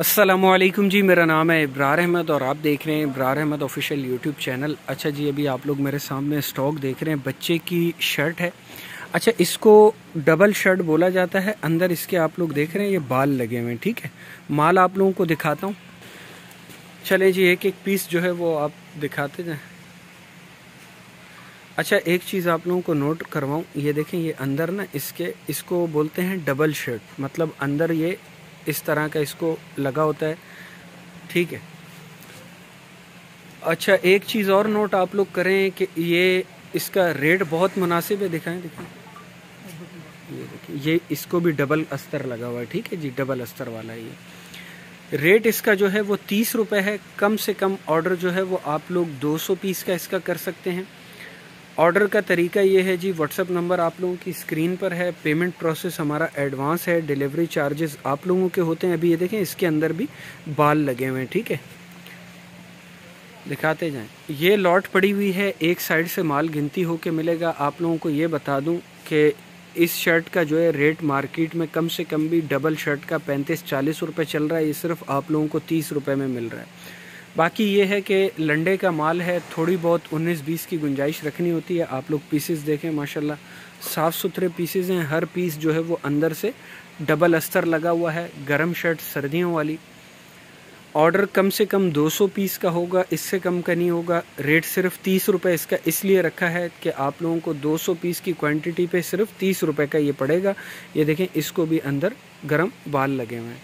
असलम जी, मेरा नाम है इब्रार अहमद और आप देख रहे हैं Ibrar Ahmed official YouTube channel. अच्छा जी, अभी आप लोग मेरे सामने स्टॉक देख रहे हैं, बच्चे की शर्ट है। अच्छा इसको डबल शर्ट बोला जाता है, अंदर इसके आप लोग देख रहे हैं, ये बाल लगे हुए हैं, ठीक है? माल आप लोगों को दिखाता हूँ। चलें जी एक एक पीस जो है वो आप दिखाते जाए। अच्छा एक चीज़ आप लोगों को नोट करवाऊँ, ये देखें, ये अंदर ना, इसके, इसको बोलते हैं डबल शर्ट मतलब अंदर ये इस तरह का इसको लगा होता है। ठीक है। अच्छा एक चीज़ और नोट आप लोग करें कि ये इसका रेट बहुत मुनासिब है, दिखाएँ दिखाएँ। ये देखिए, ये इसको भी डबल अस्तर लगा हुआ है, ठीक है जी डबल अस्तर वाला है ये। रेट इसका जो है वो तीस रुपये है, कम से कम ऑर्डर जो है वो आप लोग 200 पीस का इसका कर सकते हैं। ऑर्डर का तरीका ये है जी व्हाट्सअप नंबर आप लोगों की स्क्रीन पर है, पेमेंट प्रोसेस हमारा एडवांस है डिलीवरी चार्जेस आप लोगों के होते हैं। अभी ये देखें, इसके अंदर भी बाल लगे हुए हैं, ठीक है? दिखाते जाएँ। ये लॉट पड़ी हुई है, एक साइड से माल गिनती होके मिलेगा। आप लोगों को ये बता दूँ कि इस शर्ट का जो है रेट मार्केट में कम से कम भी डबल शर्ट का पैंतीस चालीस रुपये चल रहा है। ये सिर्फ़ आप लोगों को तीस रुपये में मिल रहा है। बाकी ये है कि लंडे का माल है, थोड़ी बहुत 19-20 की गुंजाइश रखनी होती है। आप लोग पीसेस देखें, माशाल्लाह साफ़ सुथरे पीसेस हैं। हर पीस जो है वो अंदर से डबल अस्तर लगा हुआ है, गर्म शर्ट सर्दियों वाली। ऑर्डर कम से कम 200 पीस का होगा, इससे कम का नहीं होगा। रेट सिर्फ़ तीस रुपये इसका इसलिए रखा है कि आप लोगों को 200 पीस की क्वांटिटी पे सिर्फ़ तीस रुपये का ये पड़ेगा। ये देखें, इसको भी अंदर गरम बाल लगे हुए हैं।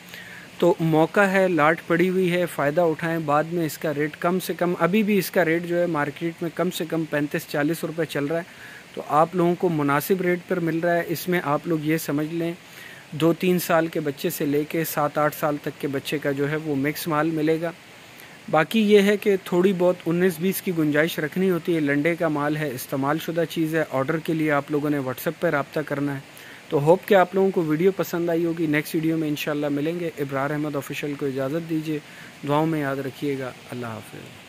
तो मौका है, लाट पड़ी हुई है, फ़ायदा उठाएँ, बाद में इसका रेट कम से कम, अभी भी इसका रेट जो है मार्केट में कम से कम पैंतीस, चालीस रुपये चल रहा है। तो आप लोगों को मुनासिब रेट पर मिल रहा है, इसमें आप लोग ये समझ लें दो तीन साल के बच्चे से लेके सात आठ साल तक के बच्चे का जो है वो मिक्स माल मिलेगा। बाकी ये है कि थोड़ी बहुत 19-20 की गुंजाइश रखनी होती है, लंडे का माल है इस्तेमाल शुदा चीज़ है ऑर्डर के लिए आप लोगों ने व्हाट्सएप पर रबता करना है। तो होप कि आप लोगों को वीडियो पसंद आई होगी। नेक्स्ट वीडियो में इंशाल्लाह मिलेंगे। इब्रार अहमद ऑफिशियल को इजाज़त दीजिए। दुआओं में याद रखिएगा। अल्लाह हाफिज़।